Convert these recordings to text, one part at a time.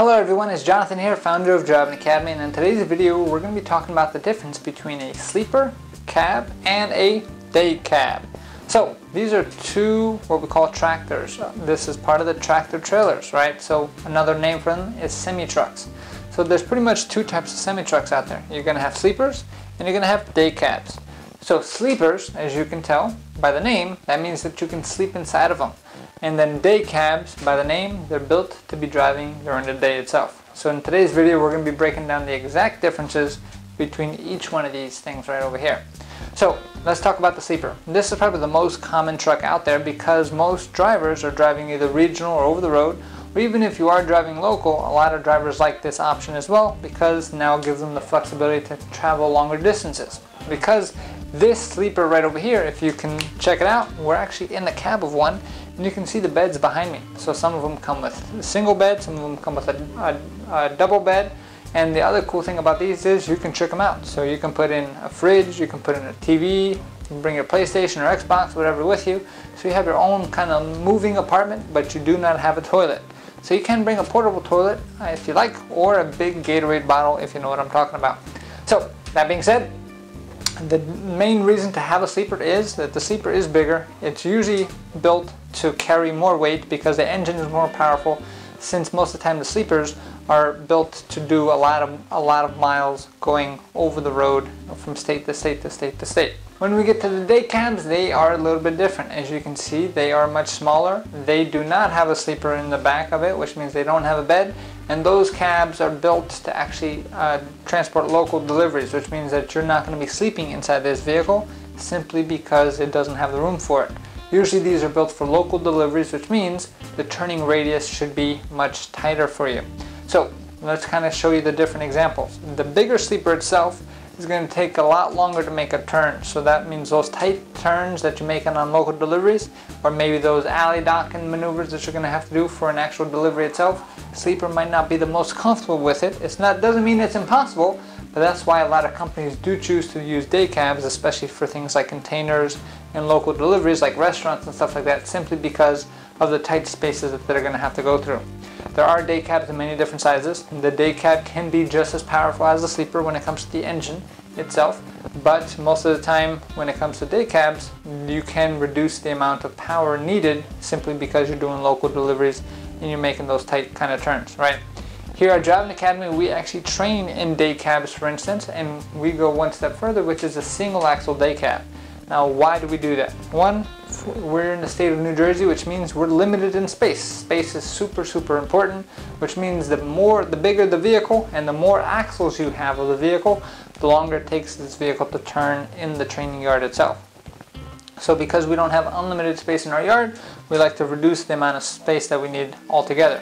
Hello everyone, it's Jonathan here, founder of Driving Academy, and in today's video we're going to be talking about the difference between a sleeper cab and a day cab. So these are two what we call tractors. This is part of the tractor trailers, right? So another name for them is semi-trucks. So there's pretty much two types of semi-trucks out there. You're going to have sleepers and you're going to have day cabs. So sleepers, as you can tell by the name, that means that you can sleep inside of them. And then day cabs, by the name, they're built to be driving during the day itself. So in today's video, we're going to be breaking down the exact differences between each one of these things right over here. So let's talk about the sleeper. This is probably the most common truck out there because most drivers are driving either regional or over the road or even if you are driving local, a lot of drivers like this option as well because now it gives them the flexibility to travel longer distances. Because this sleeper right over here, if you can check it out, we're actually in the cab of one and you can see the beds behind me. So some of them come with a single bed, some of them come with a, a, a double bed. And the other cool thing about these is you can trick them out. So you can put in a fridge, you can put in a TV, you can bring your PlayStation or Xbox, whatever with you. So you have your own kind of moving apartment, but you do not have a toilet. So you can bring a portable toilet uh, if you like, or a big Gatorade bottle if you know what I'm talking about. So that being said, the main reason to have a sleeper is that the sleeper is bigger. It's usually built to carry more weight because the engine is more powerful since most of the time the sleepers are built to do a lot of a lot of miles going over the road from state to state to state to state. When we get to the day cabs, they are a little bit different. As you can see, they are much smaller. They do not have a sleeper in the back of it, which means they don't have a bed. And those cabs are built to actually uh, transport local deliveries, which means that you're not going to be sleeping inside this vehicle simply because it doesn't have the room for it. Usually these are built for local deliveries, which means the turning radius should be much tighter for you. So let's kind of show you the different examples. The bigger sleeper itself is going to take a lot longer to make a turn. So that means those tight turns that you're making on local deliveries, or maybe those alley docking maneuvers that you're going to have to do for an actual delivery itself, sleeper might not be the most comfortable with it. It's not doesn't mean it's impossible, but that's why a lot of companies do choose to use day cabs, especially for things like containers and local deliveries like restaurants and stuff like that, simply because of the tight spaces that they're going to have to go through. There are day cabs in many different sizes. And the day cab can be just as powerful as the sleeper when it comes to the engine itself, but most of the time when it comes to day cabs, you can reduce the amount of power needed simply because you're doing local deliveries and you're making those tight kind of turns, right? Here at Driving Academy, we actually train in day cabs, for instance, and we go one step further, which is a single axle day cab. Now, why do we do that? One, we're in the state of New Jersey, which means we're limited in space. Space is super, super important, which means the more, the bigger the vehicle and the more axles you have of the vehicle, the longer it takes this vehicle to turn in the training yard itself. So because we don't have unlimited space in our yard, we like to reduce the amount of space that we need altogether.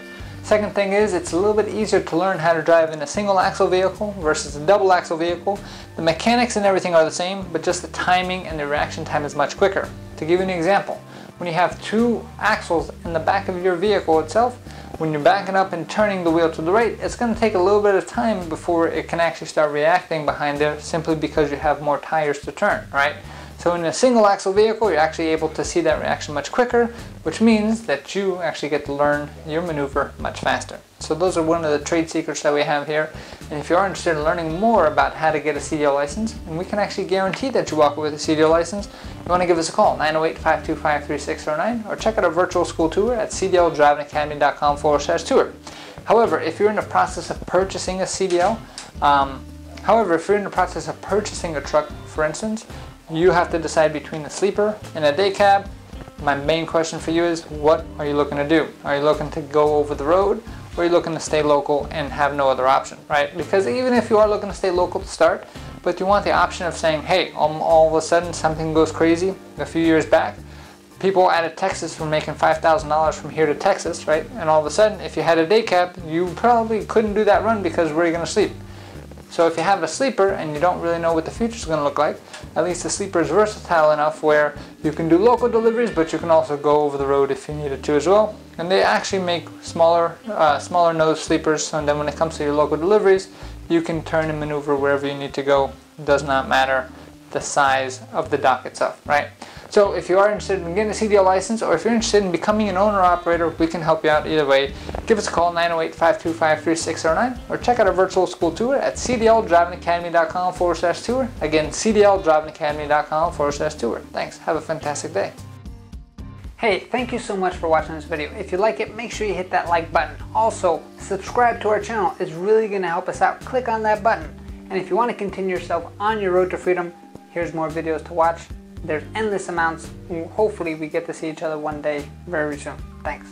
Second thing is it's a little bit easier to learn how to drive in a single axle vehicle versus a double axle vehicle. The mechanics and everything are the same, but just the timing and the reaction time is much quicker. To give you an example, when you have two axles in the back of your vehicle itself, when you're backing up and turning the wheel to the right, it's going to take a little bit of time before it can actually start reacting behind there simply because you have more tires to turn, right? So in a single axle vehicle, you're actually able to see that reaction much quicker, which means that you actually get to learn your maneuver much faster. So those are one of the trade secrets that we have here. And if you are interested in learning more about how to get a CDL license, and we can actually guarantee that you walk away with a CDL license, you want to give us a call, 908-525-3609, or check out our virtual school tour at cdldrivingacademy.com forward slash tour. However, if you're in the process of purchasing a CDL, um, however, if you're in the process of purchasing a truck, for instance, you have to decide between a sleeper and a day cab. My main question for you is what are you looking to do? Are you looking to go over the road or are you looking to stay local and have no other option, right? Because even if you are looking to stay local to start, but you want the option of saying, hey, um, all of a sudden something goes crazy a few years back, people out of Texas were making $5,000 from here to Texas, right? And all of a sudden, if you had a day cab, you probably couldn't do that run because where are you going to sleep? So if you have a sleeper and you don't really know what the future is going to look like, at least the sleeper is versatile enough where you can do local deliveries, but you can also go over the road if you needed to as well. And they actually make smaller, uh, smaller nose sleepers, and then when it comes to your local deliveries, you can turn and maneuver wherever you need to go. It does not matter the size of the dock itself, right? So if you are interested in getting a CDL license or if you're interested in becoming an owner operator, we can help you out either way. Give us a call 908-525-3609 or check out our virtual school tour at cdldrivingacademy.com forward slash tour. Again, cdldrivingacademy.com forward slash tour. Thanks. Have a fantastic day. Hey, thank you so much for watching this video. If you like it, make sure you hit that like button. Also, subscribe to our channel. It's really going to help us out. Click on that button. And if you want to continue yourself on your road to freedom, here's more videos to watch. There's endless amounts. Hopefully we get to see each other one day very soon. Thanks.